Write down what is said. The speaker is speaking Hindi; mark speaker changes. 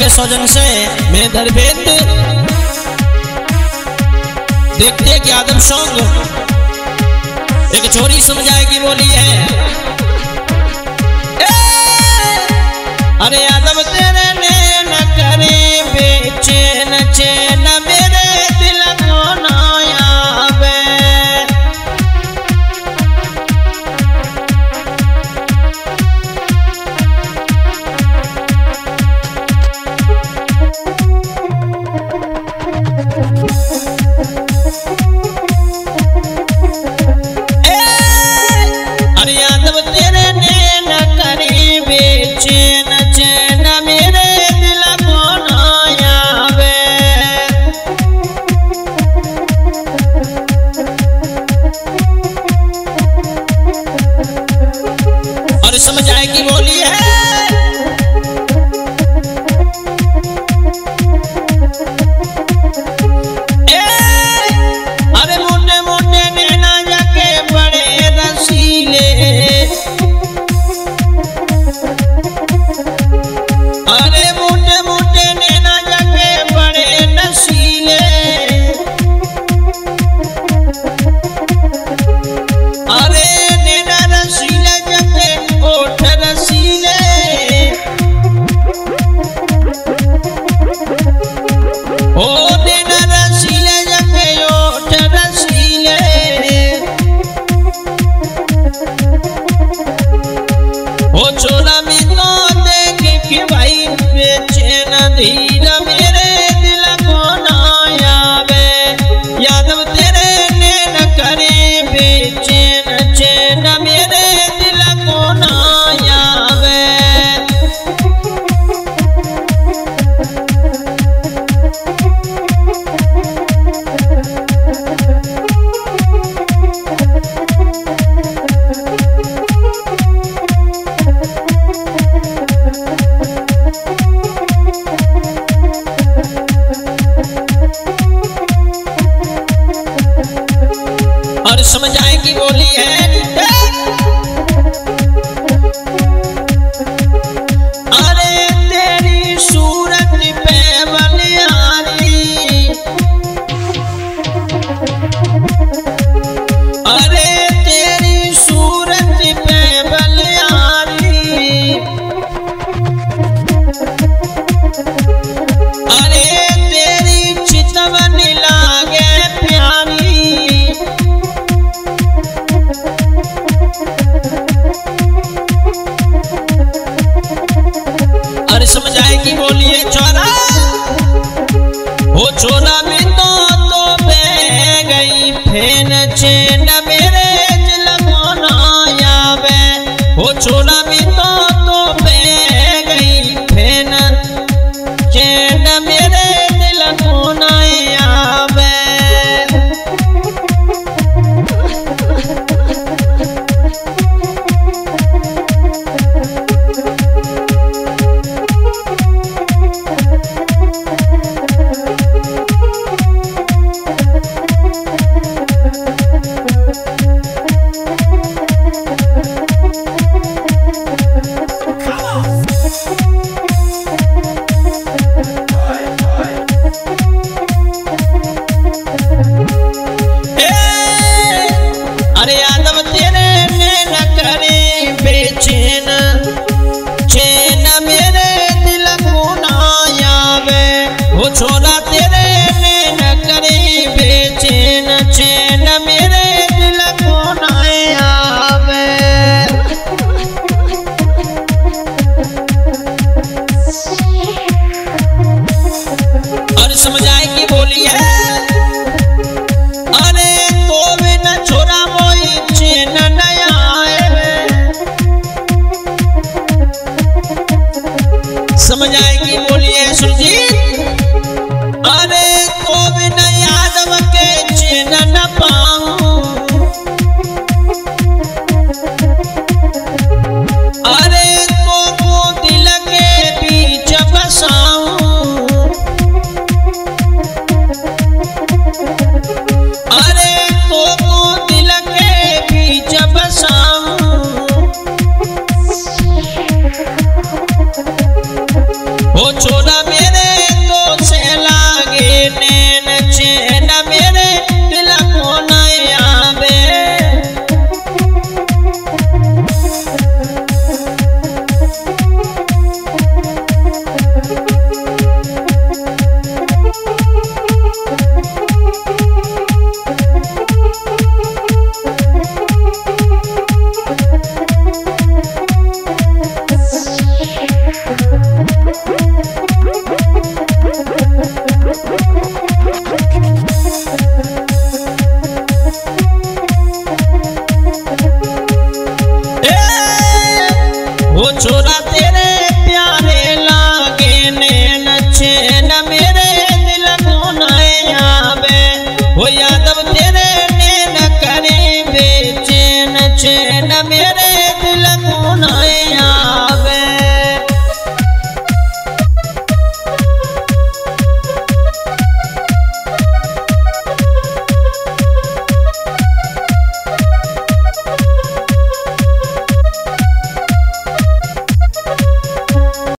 Speaker 1: के सजन से मैं धर्मेंद्र देखते कि आदम सॉन्ग। एक चोरी सुन जाएगी बोली है। ए, अरे आदम ते समझाएगी बोली है। Madina me और समझाए की बोली है। 我走了。समझ आएगी बोलिए सुजी छोरा तेरे